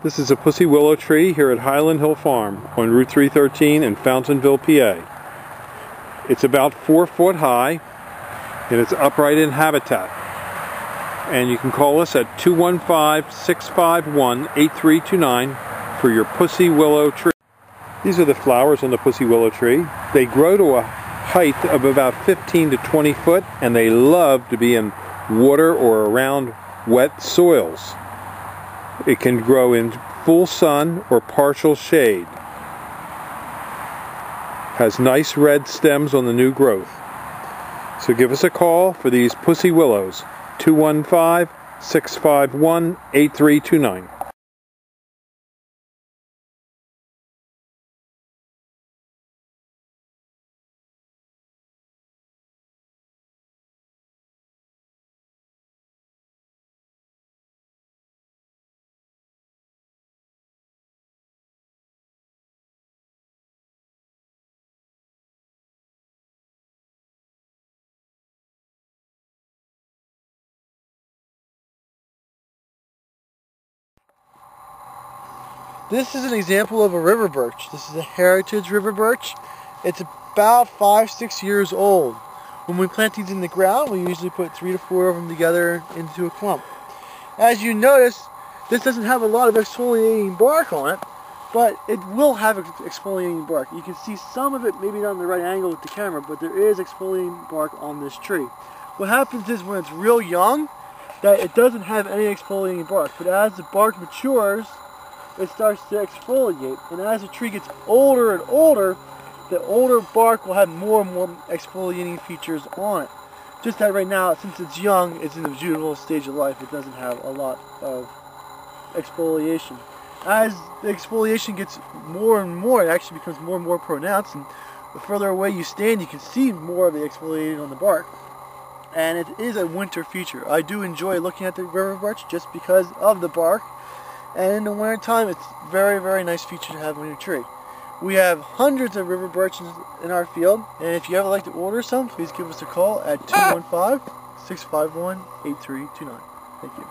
This is a pussy willow tree here at Highland Hill Farm on Route 313 in Fountainville, PA. It's about four foot high and it's upright in habitat. And you can call us at 215-651-8329 for your pussy willow tree. These are the flowers on the pussy willow tree. They grow to a height of about 15 to 20 foot and they love to be in water or around wet soils. It can grow in full sun or partial shade. Has nice red stems on the new growth. So give us a call for these pussy willows. 215 651 8329. This is an example of a river birch. This is a heritage river birch. It's about five, six years old. When we plant these in the ground, we usually put three to four of them together into a clump. As you notice, this doesn't have a lot of exfoliating bark on it, but it will have exfoliating bark. You can see some of it maybe not on the right angle with the camera, but there is exfoliating bark on this tree. What happens is when it's real young, that it doesn't have any exfoliating bark, but as the bark matures, it starts to exfoliate. And as the tree gets older and older, the older bark will have more and more exfoliating features on it. Just that right now, since it's young, it's in the juvenile stage of life, it doesn't have a lot of exfoliation. As the exfoliation gets more and more, it actually becomes more and more pronounced, and the further away you stand, you can see more of the exfoliating on the bark. And it is a winter feature. I do enjoy looking at the river birch just because of the bark and in the winter time, it's very, very nice feature to have on your tree. We have hundreds of river birches in our field, and if you ever like to order some, please give us a call at 215-651-8329. Thank you.